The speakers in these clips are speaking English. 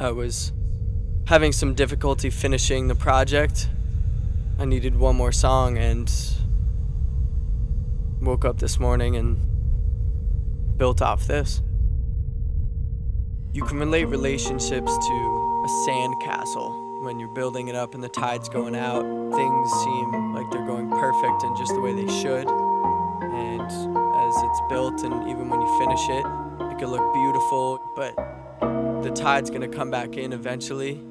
I was having some difficulty finishing the project. I needed one more song and woke up this morning and built off this. You can relate relationships to a sand castle when you're building it up and the tide's going out. Things seem like they're going perfect and just the way they should. And as it's built and even when you finish it, it could look beautiful, but the tide's gonna come back in eventually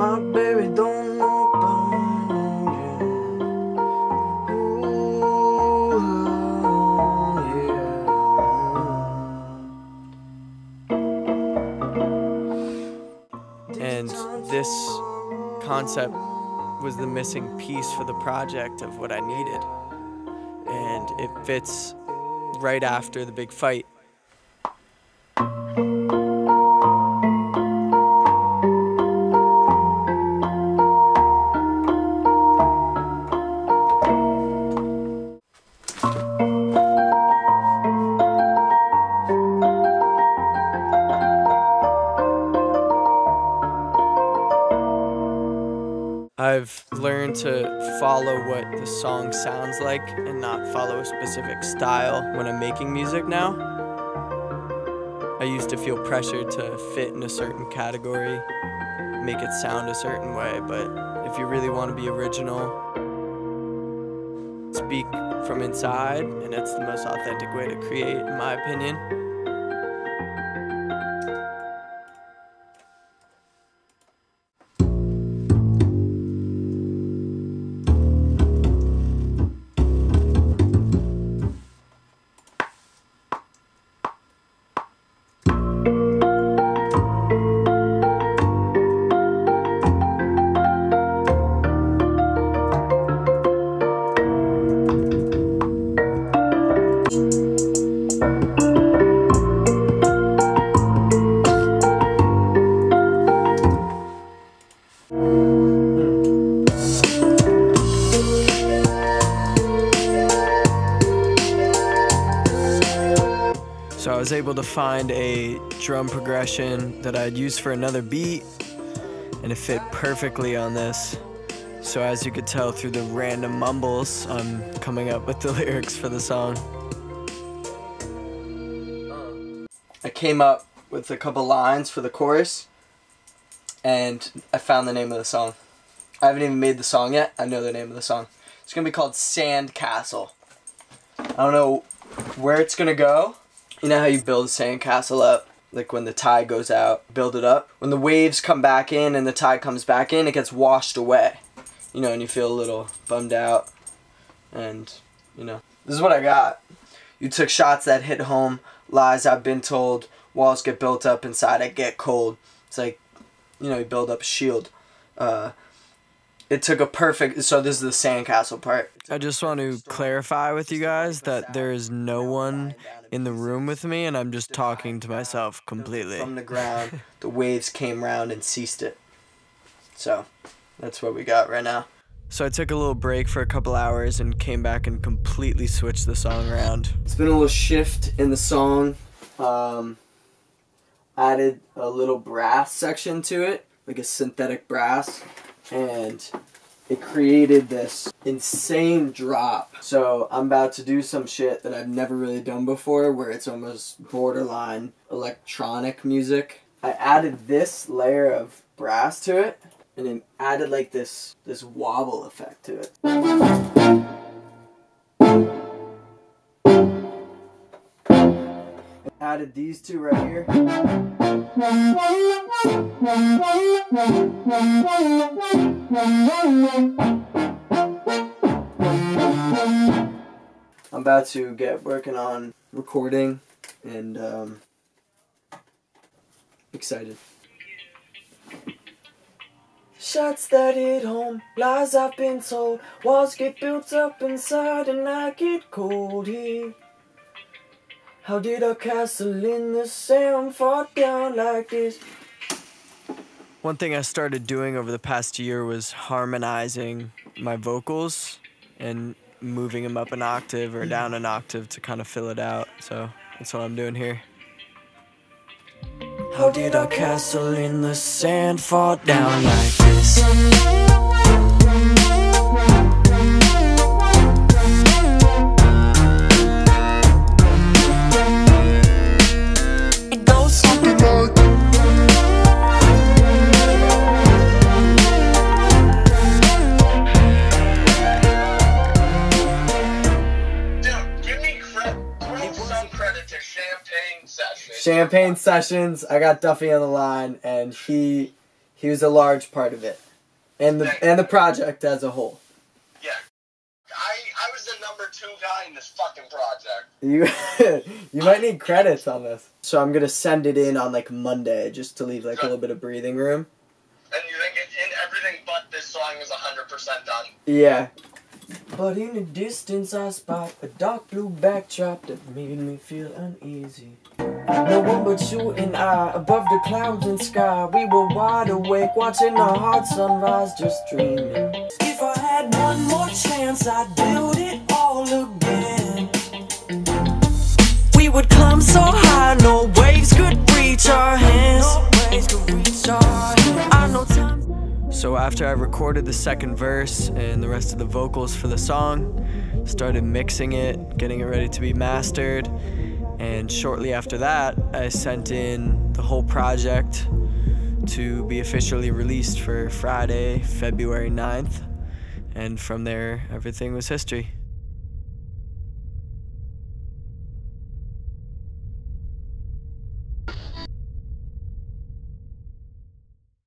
my baby don't. Ooh, yeah. And this concept was the missing piece for the project of what I needed. And it fits right after the big fight. I've learned to follow what the song sounds like and not follow a specific style when I'm making music now. I used to feel pressured to fit in a certain category, make it sound a certain way, but if you really want to be original, speak from inside, and it's the most authentic way to create, in my opinion. Was able to find a drum progression that I'd use for another beat, and it fit perfectly on this. So as you could tell through the random mumbles, I'm coming up with the lyrics for the song. I came up with a couple lines for the chorus, and I found the name of the song. I haven't even made the song yet. I know the name of the song. It's gonna be called Sand Castle. I don't know where it's gonna go. You know how you build a sandcastle up? Like when the tide goes out, build it up. When the waves come back in and the tide comes back in, it gets washed away. You know, and you feel a little bummed out. And, you know, this is what I got. You took shots that hit home, lies I've been told, walls get built up inside, I get cold. It's like, you know, you build up a shield. Uh, it took a perfect so this is the sandcastle part. I just want to clarify with you guys that there is no one in the room with me and i'm just talking to myself completely. From the ground the waves came round and ceased it. So that's what we got right now. So i took a little break for a couple hours and came back and completely switched the song around. It's been a little shift in the song um, added a little brass section to it like a synthetic brass and it created this insane drop. So I'm about to do some shit that I've never really done before where it's almost borderline electronic music. I added this layer of brass to it and then added like this this wobble effect to it. Added these two right here. I'm about to get working on recording and um, excited. Shots that hit home, lies I've been told, walls get built up inside and I get cold here. How did a castle in the sand fall down like this? One thing I started doing over the past year was harmonizing my vocals and moving them up an octave or down an octave to kind of fill it out. So that's what I'm doing here. How did our castle in the sand fall down like this? Champagne Sessions. I got Duffy on the line, and he he was a large part of it, and the and the project as a whole. Yeah. I I was the number two guy in this fucking project. You you might need credits on this. So I'm gonna send it in on like Monday, just to leave like a little bit of breathing room. And you think it, in everything but this song is 100% done? Yeah. But in the distance I spot a dark blue backdrop that made me feel uneasy. No one but you and I above the clouds and sky. We were wide awake, watching our hot sunrise, just dreaming. If I had one more chance, I'd build it all again. We would climb so high, no waves could So after I recorded the second verse and the rest of the vocals for the song, started mixing it, getting it ready to be mastered, and shortly after that, I sent in the whole project to be officially released for Friday, February 9th. And from there, everything was history.